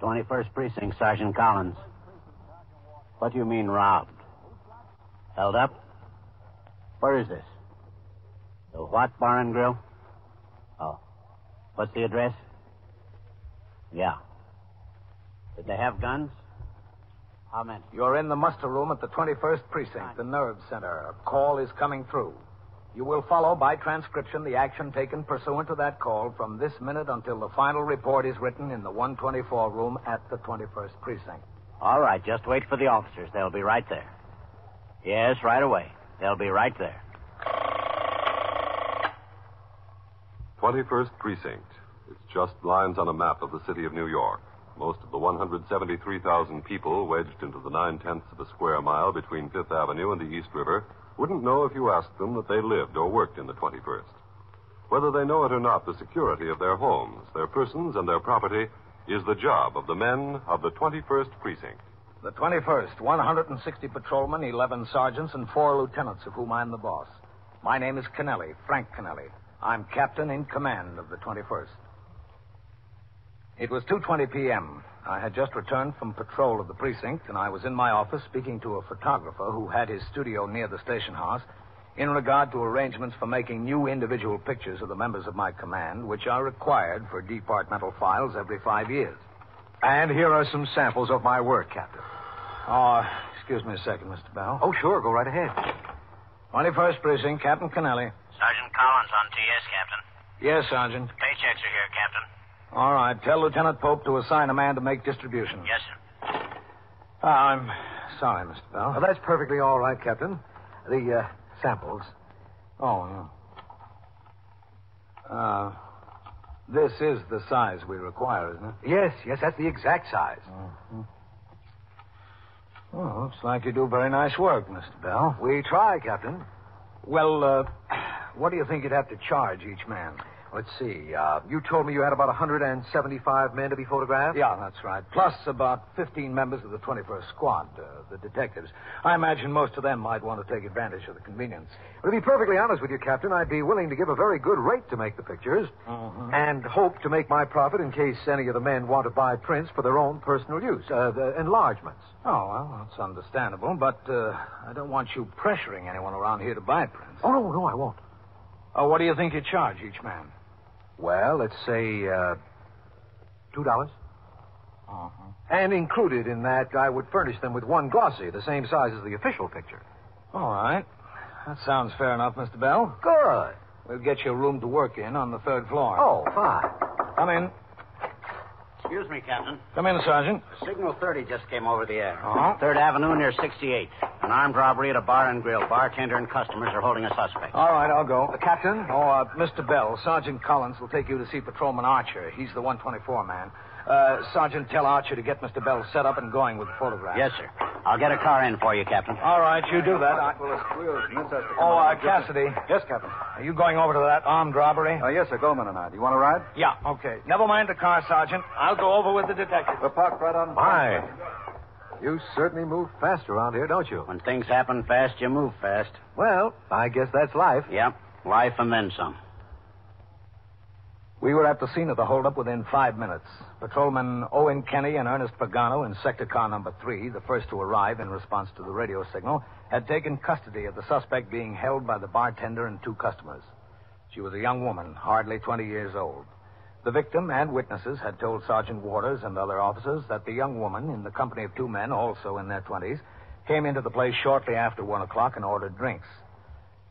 21st Precinct, Sergeant Collins. What do you mean robbed? Held up? Where is this? The what bar and grill? Oh. What's the address? Yeah. Did they have guns? How many? You're in the muster room at the 21st Precinct, the nerve center. A call is coming through. You will follow by transcription the action taken pursuant to that call from this minute until the final report is written in the 124 room at the 21st Precinct. All right, just wait for the officers. They'll be right there. Yes, right away. They'll be right there. 21st Precinct. It's just lines on a map of the city of New York. Most of the 173,000 people wedged into the nine tenths of a square mile between Fifth Avenue and the East River wouldn't know if you asked them that they lived or worked in the 21st. Whether they know it or not, the security of their homes, their persons, and their property is the job of the men of the 21st Precinct. The 21st, 160 patrolmen, 11 sergeants, and four lieutenants, of whom I'm the boss. My name is Kennelly, Frank Kennelly. I'm captain in command of the 21st. It was 2:20 p.m. I had just returned from patrol of the precinct, and I was in my office speaking to a photographer who had his studio near the station house in regard to arrangements for making new individual pictures of the members of my command, which are required for departmental files every five years. And here are some samples of my work, Captain. Oh, excuse me a second, Mr. Bell. Oh, sure. Go right ahead. 21st Precinct, Captain Kennelly. Sergeant Collins on TS, Captain. Yes, Sergeant. Paychecks are here, Captain. All right. Tell Lieutenant Pope to assign a man to make distribution. Yes, sir. Ah, I'm sorry, Mr. Bell. Well, that's perfectly all right, Captain. The uh, samples. Oh, yeah. Uh, this is the size we require, isn't it? Yes, yes, that's the exact size. Mm-hmm. Well, looks like you do very nice work, Mr. Bell. We try, Captain. Well, uh, what do you think you'd have to charge each man? Let's see. Uh, you told me you had about 175 men to be photographed? Yeah, that's right. Plus about 15 members of the 21st Squad, uh, the detectives. I imagine most of them might want to take advantage of the convenience. Well, to be perfectly honest with you, Captain, I'd be willing to give a very good rate to make the pictures Mhm. and hope to make my profit in case any of the men want to buy prints for their own personal use, uh, the enlargements. Oh, well, that's understandable, but uh, I don't want you pressuring anyone around here to buy prints. Oh, no, no, I won't. Oh, what do you think you charge each man? Well, let's say uh, $2. Uh-huh. And included in that, I would furnish them with one glossy, the same size as the official picture. All right. That sounds fair enough, Mr. Bell. Good. We'll get you a room to work in on the third floor. Oh, fine. Come in. Excuse me, Captain. Come in, Sergeant. Signal 30 just came over the air. Uh-huh. Third Avenue near 68. An armed robbery at a bar and grill. Bartender and customers are holding a suspect. All right, I'll go. Uh, Captain? Oh, uh, Mr. Bell, Sergeant Collins will take you to see Patrolman Archer. He's the 124 man. Uh, Sergeant, tell Archer to get Mr. Bell set up and going with the photograph. Yes, sir. I'll get a car in for you, Captain. All right, you do that. I... Oh, uh, Cassidy. Yes, Captain. Are you going over to that armed robbery? Uh, yes, sir. Goldman and I. Do you want to ride? yeah, okay. Never mind the car, Sergeant. I'll go over with the detective. We're parked right on. My. You certainly move fast around here, don't you? When things happen fast, you move fast. Well, I guess that's life. Yep. Life and then some. We were at the scene of the holdup within five minutes. Patrolmen Owen Kenny and Ernest Pagano in sector car number three, the first to arrive in response to the radio signal, had taken custody of the suspect being held by the bartender and two customers. She was a young woman, hardly 20 years old. The victim and witnesses had told Sergeant Waters and other officers that the young woman, in the company of two men, also in their 20s, came into the place shortly after one o'clock and ordered drinks.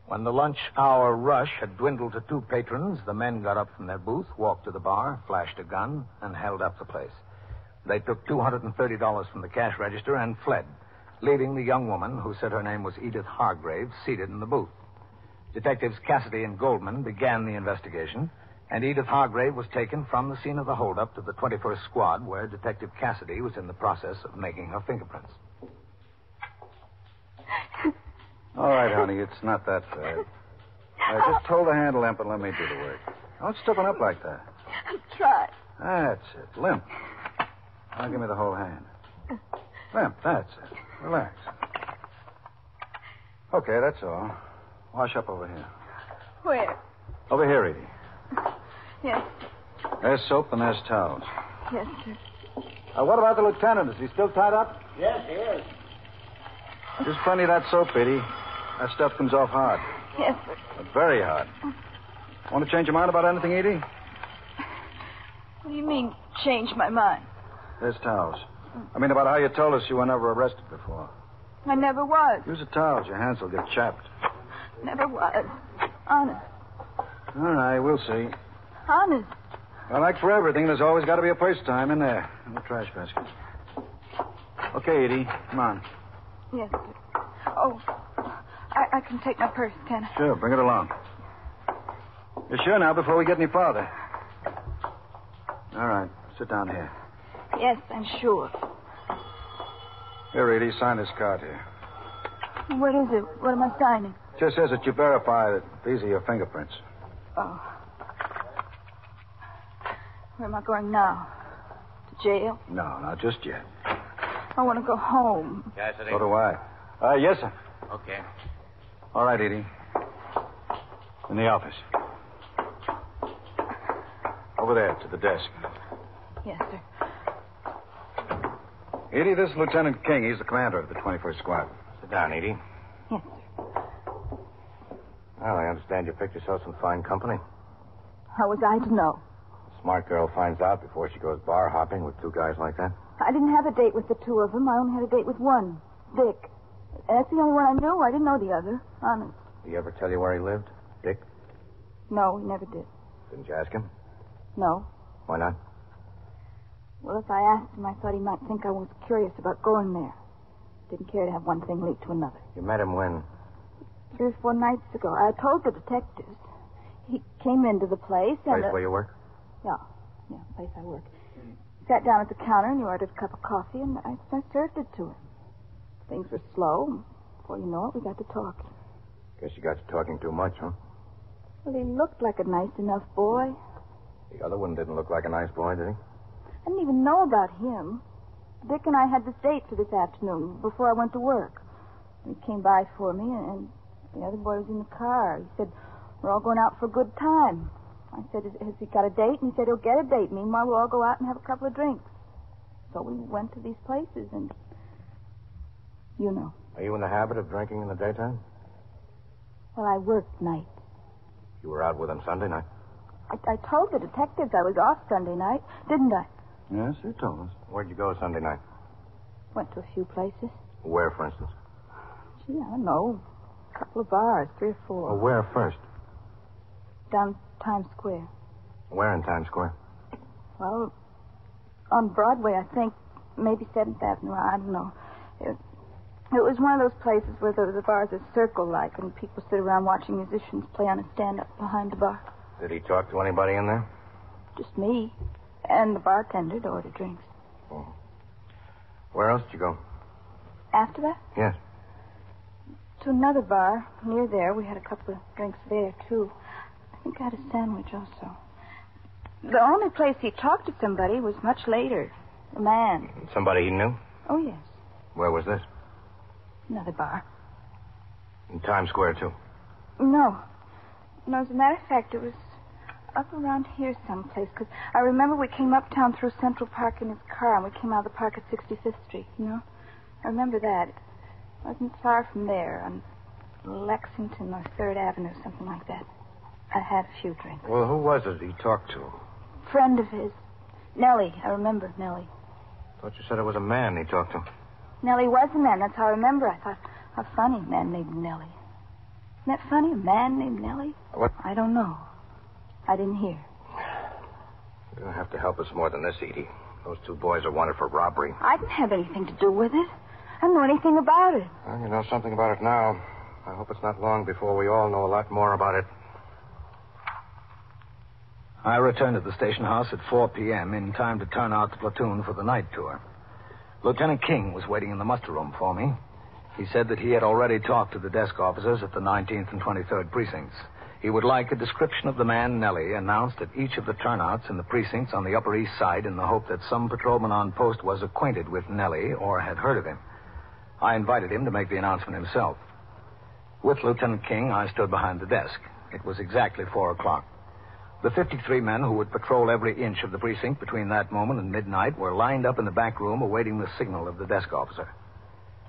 When the lunch hour rush had dwindled to two patrons, the men got up from their booth, walked to the bar, flashed a gun, and held up the place. They took $230 from the cash register and fled, leaving the young woman, who said her name was Edith Hargrave, seated in the booth. Detectives Cassidy and Goldman began the investigation, and Edith Hargrave was taken from the scene of the holdup to the 21st Squad, where Detective Cassidy was in the process of making her fingerprints. All right, honey, it's not that bad. Uh, just hold the handle limp and let me do the work. Don't stiffen up like that. I'll try. That's it. Limp. Now give me the whole hand. Limp, that's it. Relax. Okay, that's all. Wash up over here. Where? Over here, Edie. Yes, There's soap and there's towels. yes, sir. Uh, what about the lieutenant? Is he still tied up? Yes, he is. Just plenty of that soap, Edie. That stuff comes off hard. Yes, sir. Very hard. Want to change your mind about anything, Edie? What do you mean, change my mind? There's towels. I mean, about how you told us you were never arrested before. I never was. Use the towels. Your hands will get chapped. Never was. Honest. All right, we'll see. Honest. Well, like for everything, there's always got to be a place time in there. In the trash basket. Okay, Edie. Come on. Yes, sir. Oh, I, I can take my purse, can I? Sure, bring it along. You're sure now before we get any farther? All right, sit down here. Yes, I'm sure. Here, Edie, sign this card here. What is it? What am I signing? Just says that you verify that these are your fingerprints. Oh. Where am I going now? To jail? No, not just yet. I want to go home. Cassidy. So do I. Uh, yes, sir. Okay. All right, Edie. In the office. Over there, to the desk. Yes, sir. Edie, this is Lieutenant King. He's the commander of the 21st Squad. Sit down, Edie. Yes, sir. Well, I understand you picked yourself some fine company. How was I to know? A smart girl finds out before she goes bar hopping with two guys like that. I didn't have a date with the two of them. I only had a date with one, Dick. That's the only one I knew. I didn't know the other. Honest. Did he ever tell you where he lived? Dick? No, he never did. Didn't you ask him? No. Why not? Well, if I asked him, I thought he might think I was curious about going there. Didn't care to have one thing lead to another. You met him when? Three or four nights ago, I told the detectives. He came into the place and. Place uh, where you work? Yeah, yeah, place I work. Sat down at the counter and he ordered a cup of coffee, and I, I served it to him. Things were slow. Before you know it, we got to talking. Guess you got to talking too much, huh? Well, he looked like a nice enough boy. The other one didn't look like a nice boy, did he? I didn't even know about him. Dick and I had this date for this afternoon before I went to work. He came by for me, and the other boy was in the car. He said, We're all going out for a good time. I said, Has, has he got a date? And he said, He'll get a date. Meanwhile, we'll all go out and have a couple of drinks. So we went to these places, and you know. Are you in the habit of drinking in the daytime? Well, I worked night. You were out with him Sunday night. I, I told the detectives I was off Sunday night, didn't I? Yes, you told us. Where'd you go Sunday night? Went to a few places. Where, for instance? Gee, I don't know. A couple of bars, three or four. Well, where first? Down Times Square. Where in Times Square? Well, on Broadway, I think. Maybe 7th Avenue. I don't know. It, it was one of those places where the, bars are circle-like and people sit around watching musicians play on a stand-up behind the bar. Did he talk to anybody in there? Just me and the bartender to order drinks. Oh. Where else did you go? After that, Yes. to another bar near there. We had a couple of drinks there, too. I think I had a sandwich also. The only place he talked to somebody was much later. A man. Somebody he knew? Oh, yes. Where was this? Another bar. In Times Square, too. No. No, as a matter of fact, it was up around here someplace. Because I remember we came uptown through Central Park in his car, and we came out of the park at 65th Street, you know? I remember that. It wasn't far from there, on Lexington or 3rd Avenue, something like that. I had a few drinks. Well, who was it he talked to? Friend of his. Nellie. I remember Nellie. Thought you said it was a man he talked to. Nellie was a man. That's how I remember. I thought, how funny, a man named Nellie. Isn't that funny, a man named Nellie? What? I don't know. I didn't hear. You're going to have to help us more than this, Edie. Those two boys are wanted for robbery. I didn't have anything to do with it. I don't know anything about it. Well, you know something about it now. I hope it's not long before we all know a lot more about it. I returned to the station house at 4 p.m. in time to turn out the platoon for the night tour. Lieutenant King was waiting in the muster room for me. He said that he had already talked to the desk officers at the 19th and 23rd precincts. He would like a description of the man Nellie announced at each of the turnouts in the precincts on the Upper East Side in the hope that some patrolman on post was acquainted with Nellie or had heard of him. I invited him to make the announcement himself. With Lieutenant King, I stood behind the desk. It was exactly four o'clock. The 53 men who would patrol every inch of the precinct between that moment and midnight were lined up in the back room awaiting the signal of the desk officer.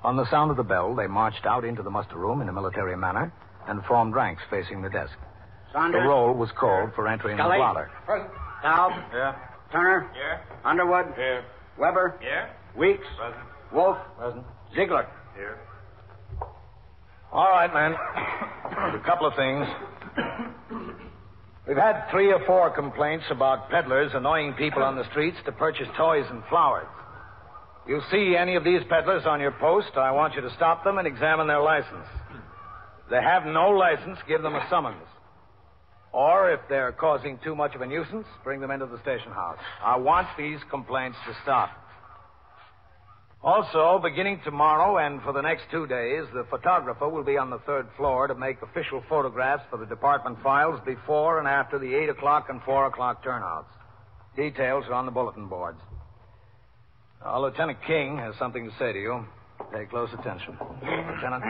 On the sound of the bell, they marched out into the muster room in a military manner and formed ranks facing the desk. Saunders. The roll was called for entry in the Scully. blotter. Taub. Yeah. Turner. Here. Underwood. Here. Weber. Here. Weeks. Present. Wolf. Present. Ziegler. Here. All right, man. A couple of things. We've had three or four complaints about peddlers annoying people on the streets to purchase toys and flowers. You see any of these peddlers on your post, I want you to stop them and examine their license. If they have no license, give them a summons. Or if they're causing too much of a nuisance, bring them into the station house. I want these complaints to stop. Also, beginning tomorrow and for the next two days, the photographer will be on the third floor to make official photographs for the department files before and after the 8 o'clock and 4 o'clock turnouts. Details are on the bulletin boards. Lieutenant King has something to say to you. Pay close attention. Lieutenant?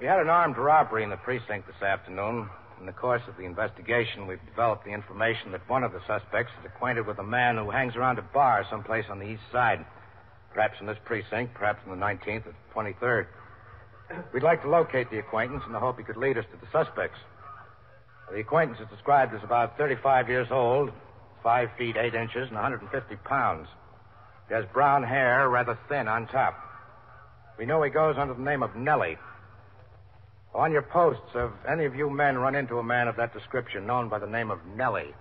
We had an armed robbery in the precinct this afternoon. In the course of the investigation, we've developed the information that one of the suspects is acquainted with a man who hangs around a bar someplace on the east side. Perhaps in this precinct, perhaps in the 19th or 23rd. We'd like to locate the acquaintance in the hope he could lead us to the suspects. The acquaintance is described as about 35 years old, 5 feet 8 inches, and 150 pounds. He has brown hair, rather thin on top. We know he goes under the name of Nellie. On your posts, have any of you men run into a man of that description known by the name of Nellie?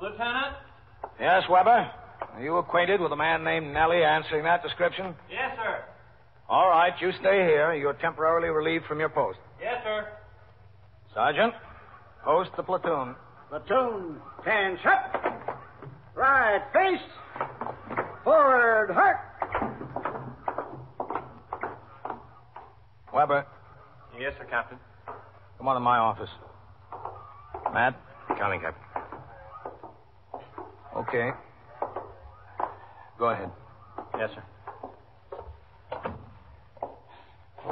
Lieutenant? Yes, Weber? Are you acquainted with a man named Nellie answering that description? Yes, sir. All right, you stay here. You're temporarily relieved from your post. Yes, sir. Sergeant, post the platoon. Platoon. Hands up. Right face. Forward heart. Weber, Yes, sir, Captain. come on to my office. Matt? Coming, Captain. Okay. Go ahead. Yes, sir.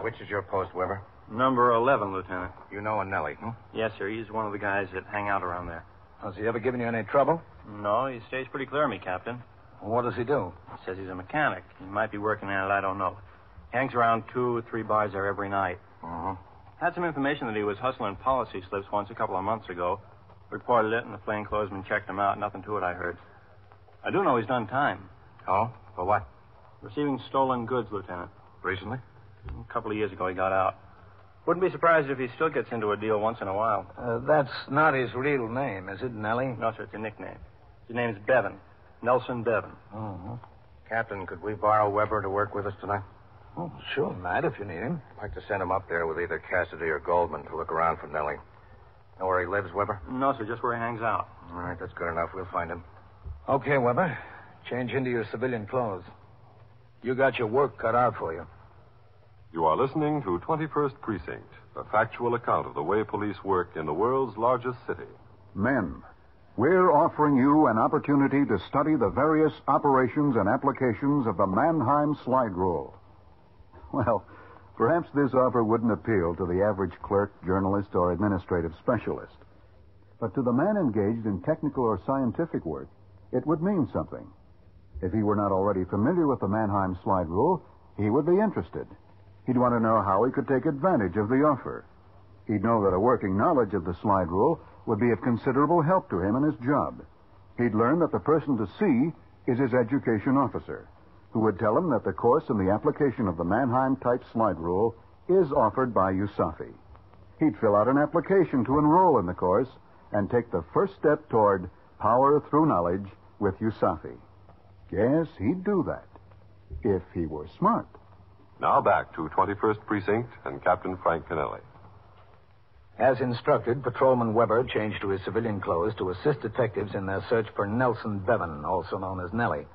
Which is your post, Weber? Number 11, Lieutenant. You know a Nellie, hmm? Yes, sir. He's one of the guys that hang out around there. Has he ever given you any trouble? No, he stays pretty clear of me, Captain. What does he do? He says he's a mechanic. He might be working at it, I don't know. Hangs around two or three bars there every night. Uh-huh. Had some information that he was hustling policy slips once a couple of months ago. Reported it, and the plainclothesman checked him out. Nothing to it, I heard. I do know he's done time. Oh? For what? Receiving stolen goods, Lieutenant. Recently? A couple of years ago, he got out. Wouldn't be surprised if he still gets into a deal once in a while. Uh, that's not his real name, is it, Nellie? No, sir, it's a nickname. His name's Bevan. Nelson Bevan. Oh, Captain, could we borrow Weber to work with us tonight? Oh, sure, Matt, if you need him. I'd like to send him up there with either Cassidy or Goldman to look around for Nellie. Know where he lives, Weber? No, sir, just where he hangs out. All right, that's good enough. We'll find him. Okay, Weber. Change into your civilian clothes. You got your work cut out for you. You are listening to 21st Precinct, a factual account of the way police work in the world's largest city. Men, we're offering you an opportunity to study the various operations and applications of the Mannheim Slide Rule. Well, perhaps this offer wouldn't appeal to the average clerk, journalist, or administrative specialist. But to the man engaged in technical or scientific work, it would mean something. If he were not already familiar with the Mannheim Slide Rule, he would be interested. He'd want to know how he could take advantage of the offer. He'd know that a working knowledge of the slide rule would be of considerable help to him in his job. He'd learn that the person to see is his education officer, who would tell him that the course in the application of the Mannheim type slide rule is offered by USAFI. He'd fill out an application to enroll in the course and take the first step toward power through knowledge with USAFI. Yes, he'd do that. If he were smart. Now back to 21st Precinct and Captain Frank Kennelly. As instructed, Patrolman Weber changed to his civilian clothes to assist detectives in their search for Nelson Bevan, also known as Nellie.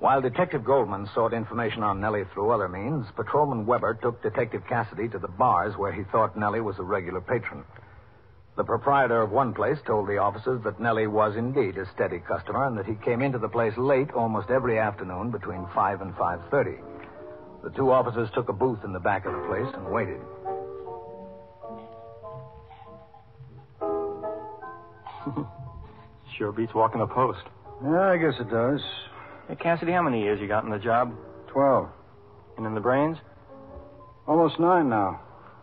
While Detective Goldman sought information on Nellie through other means, Patrolman Weber took Detective Cassidy to the bars where he thought Nellie was a regular patron. The proprietor of one place told the officers that Nellie was indeed a steady customer and that he came into the place late almost every afternoon between 5 and 5.30. The two officers took a booth in the back of the place and waited. Sure beats walking a post. Yeah, I guess it does. Hey, Cassidy, how many years you got in the job? Twelve. And in the brains? Almost nine now.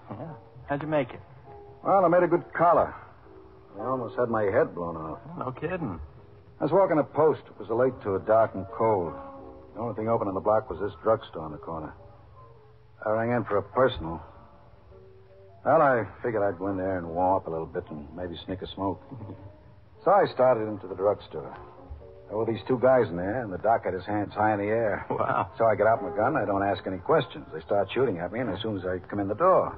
Yeah. How'd you make it? Well, I made a good collar. I almost had my head blown off. No kidding. I was walking a post. It was late to it, dark and cold. The only thing open on the block was this drugstore in the corner. I rang in for a personal. Well, I figured I'd go in there and warm up a little bit and maybe sneak a smoke. so I started into the drugstore. There were these two guys in there, and the doc had his hands high in the air. Wow. So I get out my gun. I don't ask any questions. They start shooting at me, and as soon as I come in the door.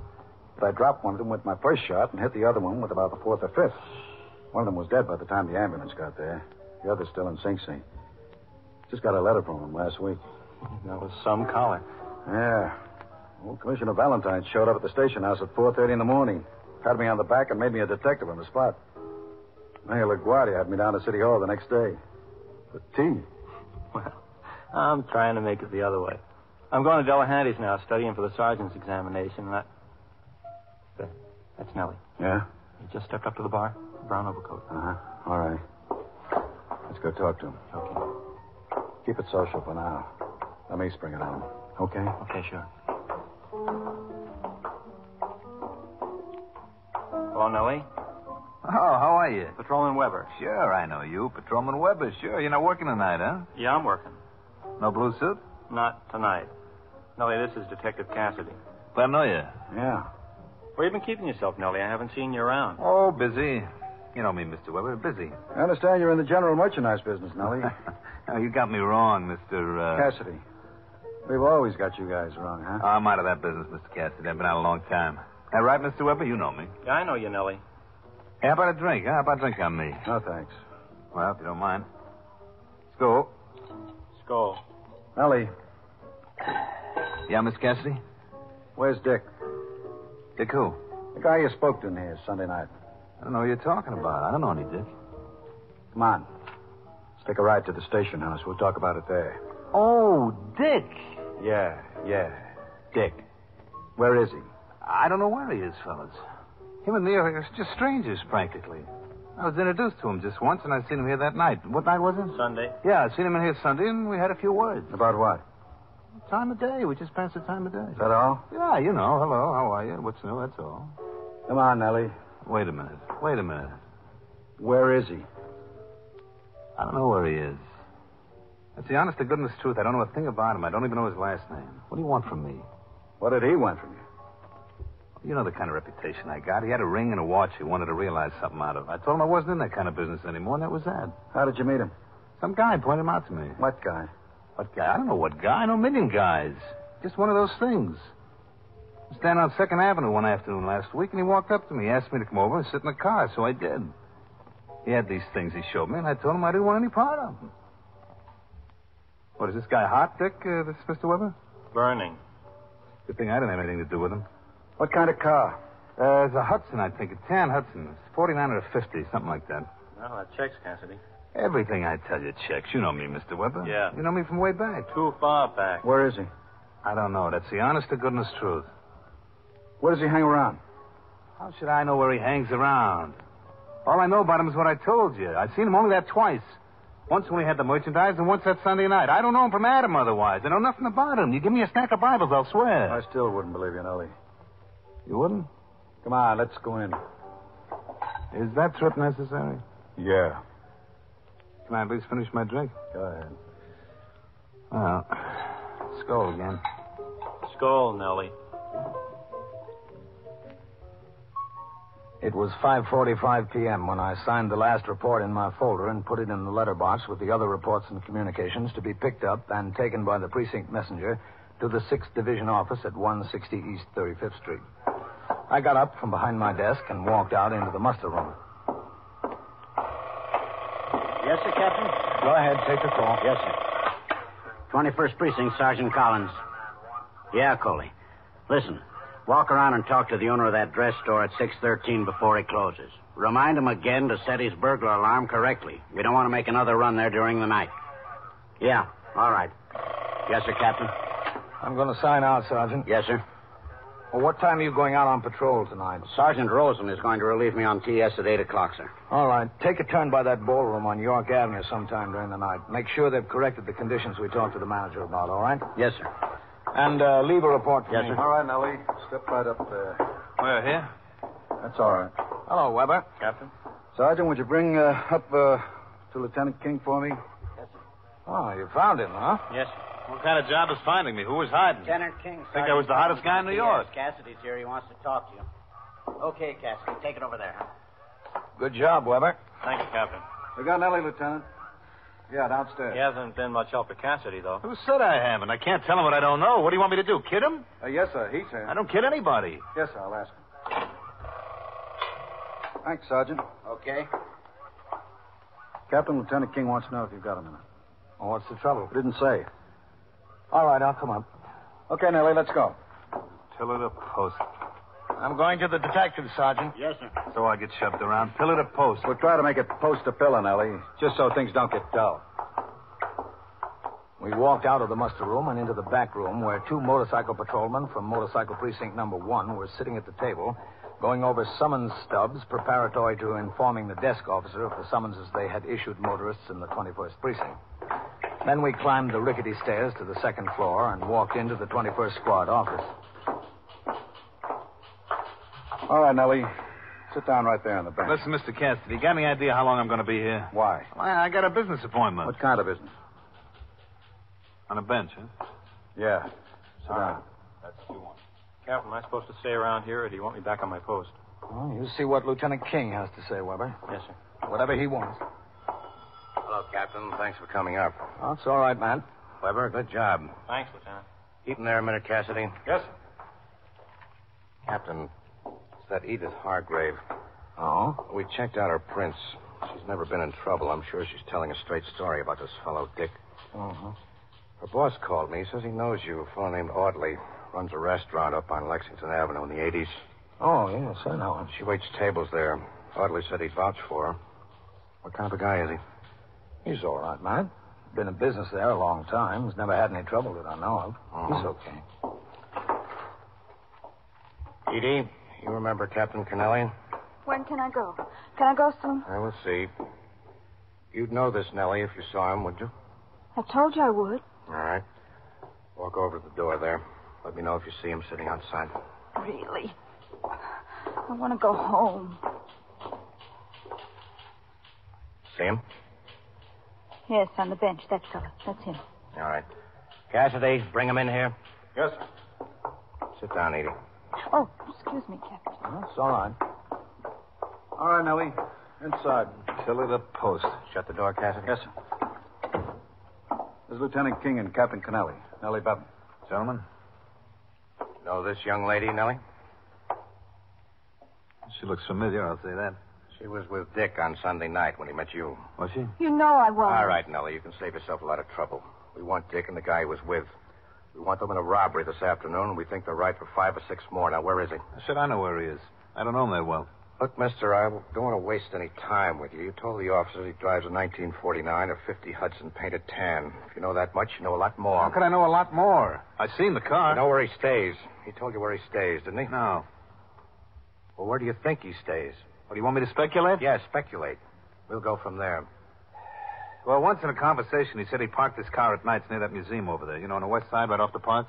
But I dropped one of them with my first shot and hit the other one with about the fourth or fifth. One of them was dead by the time the ambulance got there. The other's still in Sing Sing. Just got a letter from him last week. That was some collar. Yeah. Old Commissioner Valentine showed up at the station house at 4.30 in the morning. Patted me on the back and made me a detective on the spot. Mayor LaGuardia had me down to City Hall the next day. For tea. Well, I'm trying to make it the other way. I'm going to Delehanty's now, studying for the sergeant's examination, and I... There. That's Nellie. Yeah? He just stepped up to the bar. Brown overcoat. Uh-huh. All right. Let's go talk to him. Okay. Keep it social for now. Let me spring it on him. Okay? Okay, sure. Hello, Nellie. Oh, how are you? Patrolman Weber. Sure, I know you. Patrolman Weber, sure. You're not working tonight, huh? Yeah, I'm working. No blue suit? Not tonight. Nellie, this is Detective Cassidy. Glad to know you. Yeah. Where you been keeping yourself, Nellie? I haven't seen you around. Oh, busy. You know me, Mr. Weber. Busy. I understand you're in the general merchandise business, Nellie. oh, you got me wrong, Mr. Uh... Cassidy. We've always got you guys wrong, huh? I'm out of that business, Mr. Cassidy. I've been out a long time. That right, Mr. Weber? You know me. Yeah, I know you, Nellie. How about a drink? Huh? How about a drink on me? No, thanks. Well, if you don't mind. Let's go. Skull. Nellie, Yeah, Miss Cassidy? where's Dick? Dick who? The guy you spoke to in here Sunday night. I don't know what you're talking about. I don't know any Dick. Come on. Let's take a ride to the station house. We'll talk about it there. Oh, Dick. Yeah, yeah. Dick. Where is he? I don't know where he is, fellas. Him and me are just strangers, practically. I was introduced to him just once, and I seen him here that night. What night was it? Sunday. Yeah, I seen him in here Sunday, and we had a few words. About what? Time of day. We just passed the time of day. Is that all? Yeah, you know. Hello, how are you? What's new? That's all. Come on, Nellie. Wait a minute. Wait a minute. Where is he? I don't know where he is. That's the honest to goodness truth. I don't know a thing about him. I don't even know his last name. What do you want from me? What did he want from you? You know the kind of reputation I got. He had a ring and a watch he wanted to realize something out of. I told him I wasn't in that kind of business anymore, and that was that. How did you meet him? Some guy pointed him out to me. What guy? What guy? I don't know what guy. I know a million guys. Just one of those things. I was standing on Second Avenue one afternoon last week, and he walked up to me. He asked me to come over and sit in the car, so I did. He had these things he showed me, and I told him I didn't want any part of them. What, is this guy hot, Dick? Uh, this Mr. Weber? Burning. Good thing I didn't have anything to do with him. What kind of car? Uh, it's a Hudson, I think. A tan Hudson. It's 49 or 50, something like that. Well, that checks, Cassidy. Everything I tell you checks. You know me, Mr. Weber. Yeah. You know me from way back. Too far back. Where is he? I don't know. That's the honest to goodness truth. Where does he hang around? How should I know where he hangs around? All I know about him is what I told you. I've seen him only that twice. Once when we had the merchandise, and once that Sunday night. I don't know him from Adam otherwise. I know nothing about him. You give me a stack of Bibles, I'll swear. I still wouldn't believe you, Nellie. You wouldn't? Come on, let's go in. Is that trip necessary? Yeah. Can I at least finish my drink? Go ahead. Well, skull again. Skull, Nellie. It was 5:45 p.m. when I signed the last report in my folder and put it in the letterbox with the other reports and communications to be picked up and taken by the precinct messenger to the 6th Division office at 160 East 35th Street. I got up from behind my desk and walked out into the muster room. Yes, sir, Captain? Go ahead, take the call. Yes, sir. 21st Precinct, Sergeant Collins. Yeah, Coley. Listen, walk around and talk to the owner of that dress store at 613 before he closes. Remind him again to set his burglar alarm correctly. We don't want to make another run there during the night. Yeah, all right. Yes, sir, Captain. I'm going to sign out, Sergeant. Yes, sir. Well, what time are you going out on patrol tonight? Sergeant Rosen is going to relieve me on TS at 8 o'clock, sir. All right. Take a turn by that ballroom on York Avenue sometime during the night. Make sure they've corrected the conditions we talked to the manager about, all right? Yes, sir. And uh, leave a report for Yes, me. sir. All right, Nellie. Step right up there. Where, here? That's all right. Hello, Weber. Captain? Sergeant, would you bring uh, up uh, to Lieutenant King for me? Yes, sir. Oh, you found him, huh? Yes, What kind of job is finding me? Who was hiding? Lieutenant King. Think I was the hottest guy in New York. Cassidy's here. He wants to talk to you. Okay, Cassidy. Take it over there. Good job, Weber. Thank you, Captain. We got Nellie, Lieutenant. Yeah, downstairs. He hasn't been much help to Cassidy, though. Who said I haven't? I can't tell him what I don't know. What do you want me to do? Kid him? Uh, yes, sir. He's here. I don't kid anybody. Yes, sir. I'll ask him. Thanks, Sergeant. Okay. Captain Lieutenant King wants to know if you've got a minute. Well, what's the trouble? Didn't say. All right, I'll come up. Okay, Nellie, let's go. Pillar to post. I'm going to the detective, Sergeant. Yes, sir. So I get shoved around. Pillar to post. We'll try to make it post to pillar, Nellie, just so things don't get dull. We walked out of the muster room and into the back room where two motorcycle patrolmen from motorcycle precinct number one were sitting at the table going over summons stubs preparatory to informing the desk officer of the summonses they had issued motorists in the 21st precinct. Then we climbed the rickety stairs to the second floor and walked into the 21st squad office. All right, Nellie. Sit down right there on the bench. Listen, Mr. Cassidy, you got any idea how long I'm going to be here? Why? Why, I got a business appointment. What kind of business? On a bench, huh? Yeah. Sit ah, down. That's two one. Captain, am I supposed to stay around here, or do you want me back on my post? Well, you see what Lieutenant King has to say, Weber. Yes, sir. Whatever he wants. Hello, Captain. Thanks for coming up. Oh, it's all right, man. Weber, good job. Thanks, Lieutenant. Keep him there a minute, Cassidy. Yes, sir. Captain, it's that Edith Hargrave. Oh? We checked out her prints. She's never been in trouble. I'm sure she's telling a straight story about this fellow, Dick. Uh-huh. Her boss called me. He says he knows you. A fellow named Audley. Runs a restaurant up on Lexington Avenue in the 80s. Oh, yes, I know him. She waits tables there. Audley said he'd vouch for her. What kind of a guy is he? He's all right, man. Been in business there a long time. He's never had any trouble that I know of. He's uh-huh. okay. Edie, you remember Captain Kennelly? When can I go? Can I go soon? Uh, I will see. You'd know this, Nellie, if you saw him, would you? I told you I would. All right. Walk over to the door there. Let me know if you see him sitting outside. Really? I want to go home. See him? Yes, on the bench. That fellow. That's him. All right. Cassidy, bring him in here. Yes, sir. Sit down, Edie. Oh, excuse me, Captain. Well, it's all right. All right, Nellie. Inside. Pillar to post. Shut the door, Cassidy. Yes, sir. This is Lieutenant King and Captain Kennelly. Nellie Bevan. Gentlemen, Know this young lady, Nellie? she looks familiar, I'll say that. She was with Dick on Sunday night when he met you. Was she? You know I won't. All right, Nellie, you can save yourself a lot of trouble. We want Dick and the guy he was with. We want them in a robbery this afternoon, and we think they're right for five or six more. Now, where is he? I said I know where he is. I don't know him that well. Look, mister, I don't want to waste any time with you. You told the officers he drives a 1949 or 50 Hudson painted tan. If you know that much, you know a lot more. How could I know a lot more? I've seen the car. You know where he stays. He told you where he stays, didn't he? No. Well, where do you think he stays? What, do you want me to speculate? Yeah, speculate. We'll go from there. Well, once in a conversation, he said he parked his car at nights near that museum over there. You know, on the west side, right off the park?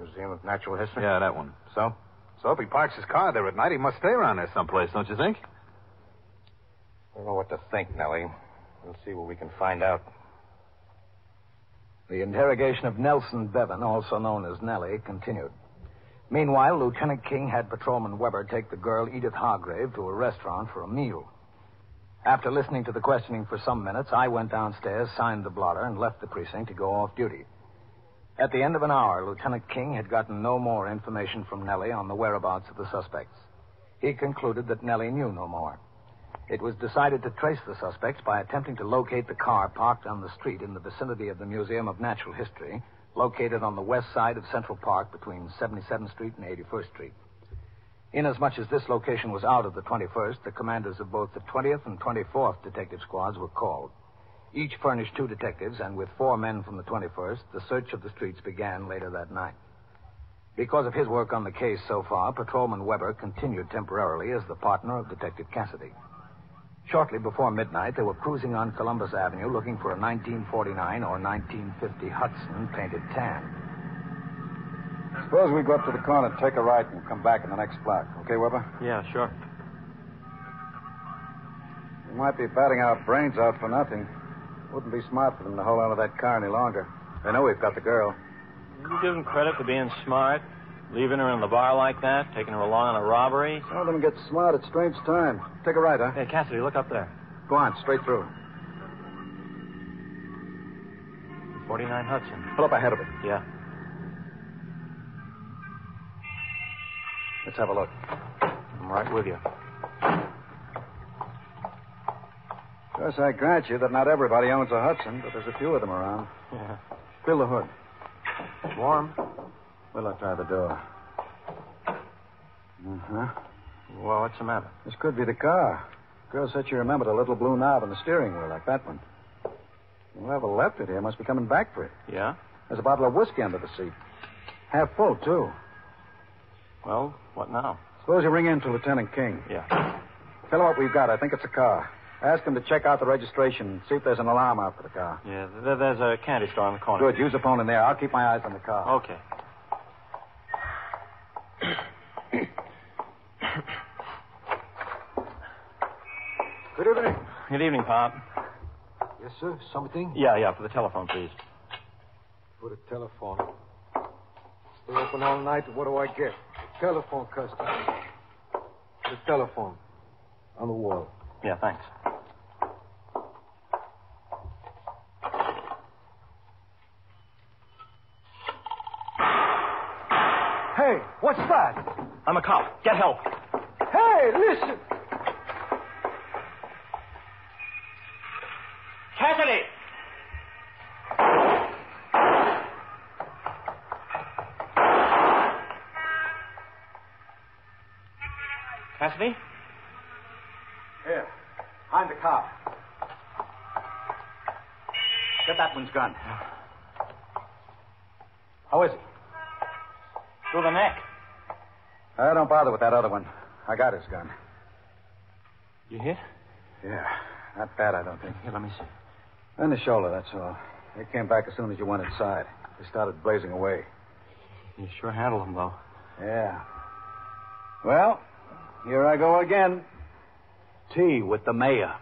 Museum of Natural History? Yeah, that one. So? So if he parks his car there at night, he must stay around there someplace, don't you think? I don't know what to think, Nellie. We'll see what we can find out. The interrogation of Nelson Bevan, also known as Nellie, continued. Meanwhile, Lieutenant King had Patrolman Weber take the girl Edith Hargrave to a restaurant for a meal. After listening to the questioning for some minutes, I went downstairs, signed the blotter, and left the precinct to go off duty. At the end of an hour, Lieutenant King had gotten no more information from Nellie on the whereabouts of the suspects. He concluded that Nellie knew no more. It was decided to trace the suspects by attempting to locate the car parked on the street in the vicinity of the Museum of Natural History, located on the west side of Central Park between 77th Street and 81st Street. Inasmuch as this location was out of the 21st, the commanders of both the 20th and 24th detective squads were called. Each furnished two detectives, and with four men from the 21st, the search of the streets began later that night. Because of his work on the case so far, Patrolman Weber continued temporarily as the partner of Detective Cassidy. Shortly before midnight, they were cruising on Columbus Avenue looking for a 1949 or 1950 Hudson painted tan. Suppose we go up to the corner, take a right, and come back in the next block. Okay, Weber? Yeah, sure. We might be batting our brains out for nothing. Wouldn't be smart for them to hold on to that car any longer. They know we've got the girl. You give them credit for being smart, leaving her in the bar like that, taking her along on a robbery. Some of them get smart at strange times. Take a right, huh? Hey, Cassidy, look up there. Go on, straight through. 49 Hudson. Pull up ahead of it. Yeah. Let's have a look. I'm right with you. Of course, I grant you that not everybody owns a Hudson, but there's a few of them around. Yeah. Fill the hood. Warm? Will I try the door? Uh-huh. Well, what's the matter? This could be the car. Girl said she remembered a little blue knob on the steering wheel, like that one. Whoever left it here must be coming back for it. Yeah? There's a bottle of whiskey under the seat. Half full, too. Well, what now? Suppose you ring in to Lieutenant King. Yeah. Tell him what we've got. I think it's a car. Ask him to check out the registration, see if there's an alarm out for the car. Yeah, there's a candy store on the corner. Good. Use the phone in there. I'll keep my eyes on the car. Okay. Good evening. Good evening, Pop. Yes, sir. Something? Yeah, yeah, for the telephone, please. For the telephone. Stay open all night. What do I get? Telephone customer. The telephone. On the wall. Yeah, thanks. Hey, what's that? I'm a cop. Get help. Hey, listen. Gun. How is he? Through the neck. Uh, don't bother with that other one. I got his gun. You hit? Yeah. Not bad, I don't think. Here, let me see. In the shoulder, that's all. They came back as soon as you went inside. They started blazing away. You sure handled him, though. Yeah. Well, here I go again. Tea with the mayor.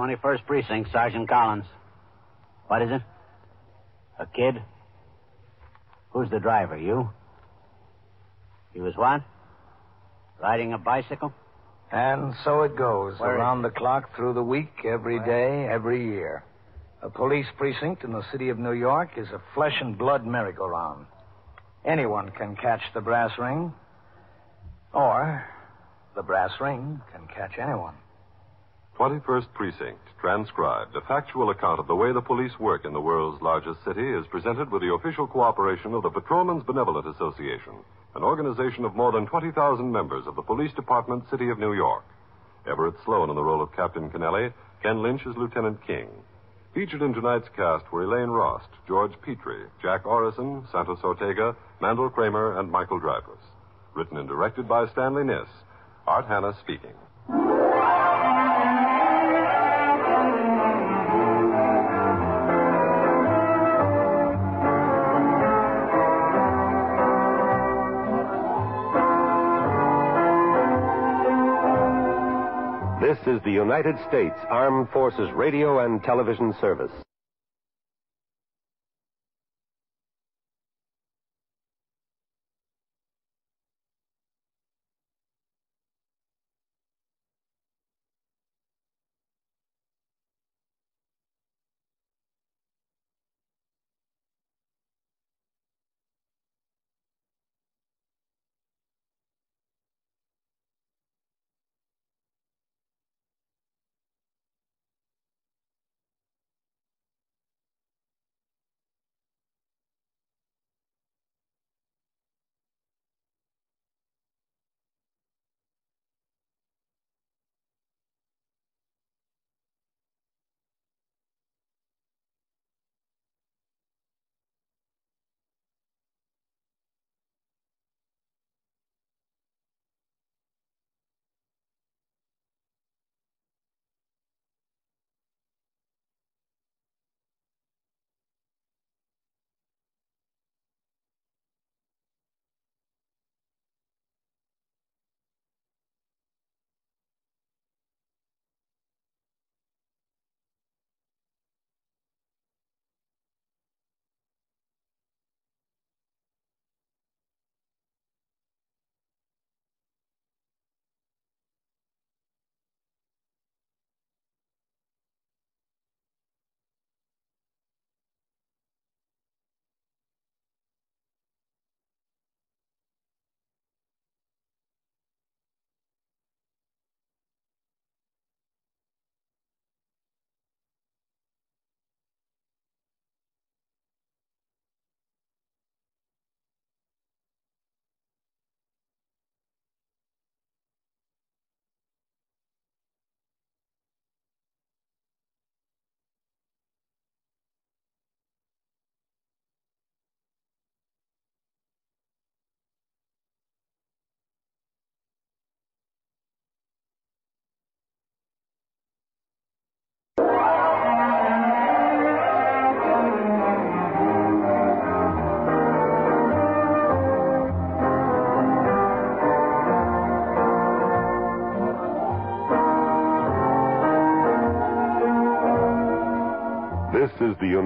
Twenty-first precinct, Sergeant Collins. What is it? A kid? Who's the driver? You? He was what? Riding a bicycle? And so it goes, Where around the clock, through the week, every day, every year. A police precinct in the city of New York is a flesh and blood merry-go-round. Anyone can catch the brass ring, or the brass ring can catch anyone. 21st Precinct, transcribed. A factual account of the way the police work in the world's largest city is presented with the official cooperation of the Patrolmen's Benevolent Association, an organization of more than 20,000 members of the Police Department, City of New York. Everett Sloan in the role of Captain Kennelly, Ken Lynch as Lieutenant King. Featured in tonight's cast were Elaine Rost, George Petrie, Jack Orrison, Santos Ortega, Mandel Kramer, and Michael Dreyfuss. Written and directed by Stanley Niss. Art Hannes speaking. This is the United States Armed Forces Radio and Television Service.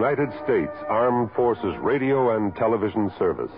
United States Armed Forces Radio and Television Service.